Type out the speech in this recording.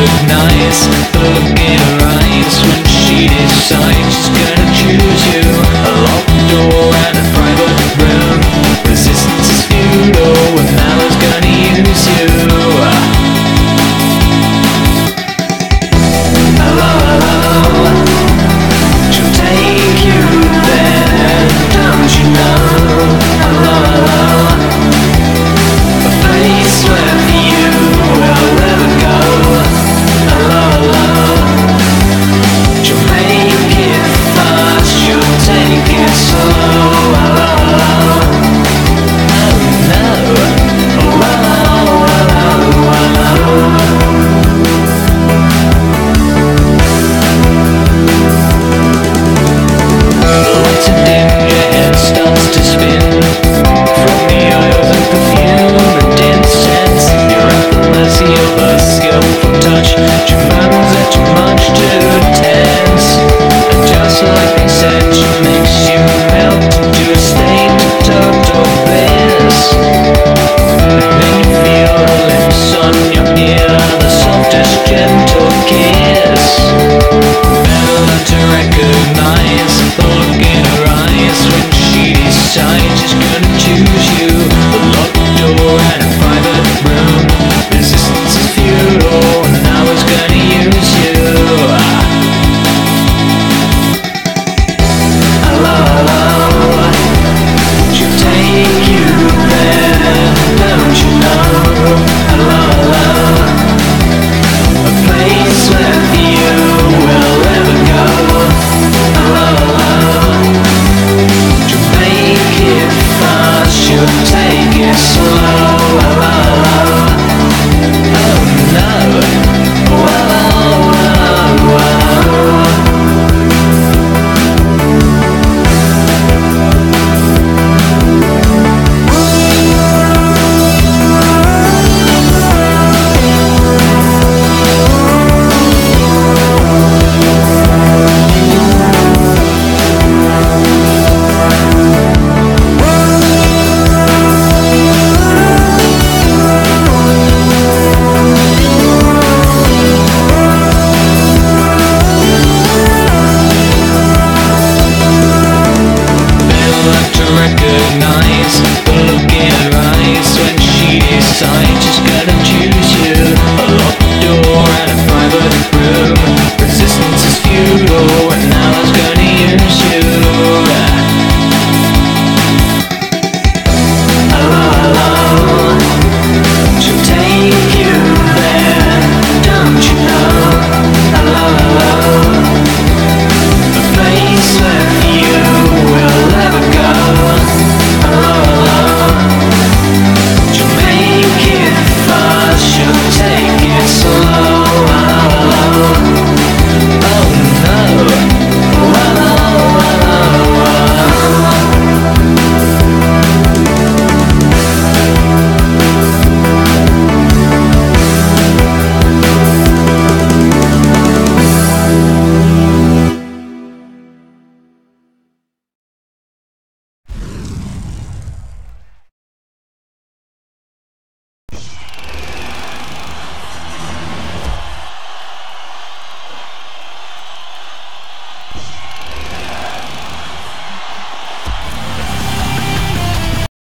recognize the look in her eyes when she decides she's gonna choose you. spin. choose you.